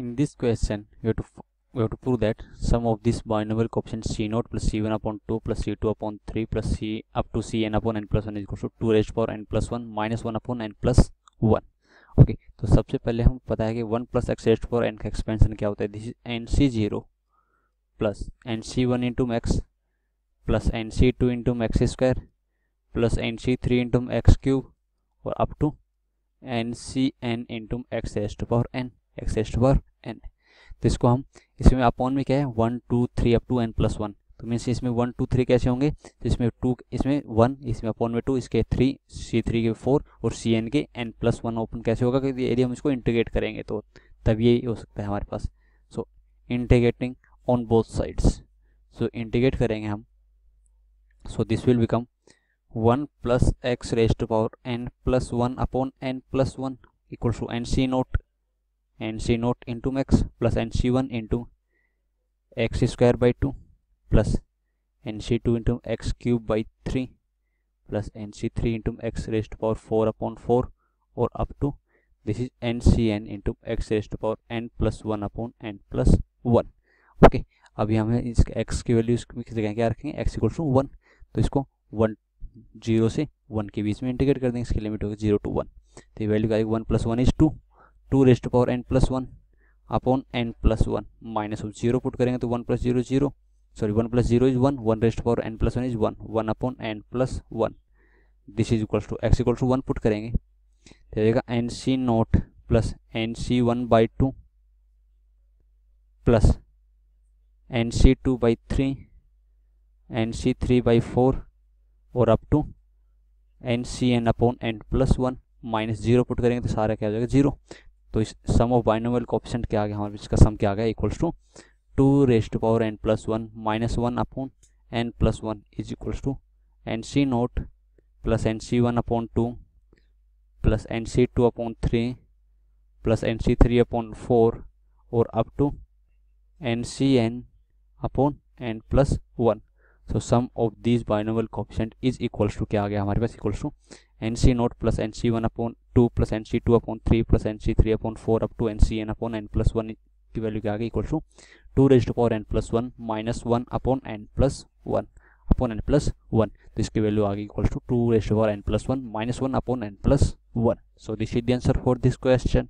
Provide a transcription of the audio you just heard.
in this question we have to we have to prove that sum of this binomial coefficient c naught plus c1 upon 2 plus c2 upon 3 plus c up to cn upon n plus 1 is equal to 2 raised power n plus 1 minus 1 upon n plus 1 okay तो सबसे पहले हम पता है कि 1 plus x raised for n का expansion क्या होता है this is n c zero plus n c one into x plus n c two into x square plus n c three into x cube और up to n c n into x raised power n x raised power n तो इसको हम इसमें upon में क्या है? One two three up to n plus one तो means इसमें वन टू थ्री कैसे होंगे? तो इसमें टू इसमें वन इसमें अपॉन में टू इसके थ्री सी थ्री के फोर और सी एन के एन प्लस वन ओपन कैसे होगा? क्योंकि यदि हम इसको इंटीग्रेट करेंगे तो तब ये हो सकता है हमारे पास। So integrating on both sides so integrate करेंगे हम। So this will become one plus x raised power n plus one upon n plus one equal to n c naught n c naught into x plus n c one into x square by two plus n c two into x cube by three plus n c three into x raised power four upon four और up to this is n c n into x raised power n plus one upon n plus one okay अभी हमें इसके x की value जगह क्या रखेंगे? X equal to one तो इसको वन ज़ीरो से वन के बीच में इंटीग्रेट कर देंगे, इसकी लिमिट होगी ज़ीरो टू वन तो ये वैल्यू आएगी one plus one is two two raised power n plus one upon n plus one minus of zero put करेंगे तो one plus zero zero sorry one plus zero is one one raised power n plus one is one one upon n plus one this is equals to x equal to one put करेंगे. तो जाएगा n c naught plus n c one by two plus n c two by three n c three by four और up to n c n upon n plus one minus zero put करेंगे तो सारा क्या हो जाएगा? Zero तो इस sum of binomial coefficient क्या आ गया हमारे इसका सम क्या आ गया? Equals to two raised power n plus one minus one upon n plus one is equals to n c naught plus n c one upon two plus n c two upon three plus n c three upon four और up to n c n upon n plus one so sum of this binomial coefficient is equals to क्या आ गया हमारे पास equals to n c naught plus n c one upon two plus n c two upon three plus n c three upon four up to n c n upon n plus one की value क्या आ गई equal to two raised power n plus one minus one upon n plus one upon n plus one तो इसकी value आ गई equal to two raised power n plus one minus one upon n plus one so this is the answer for this question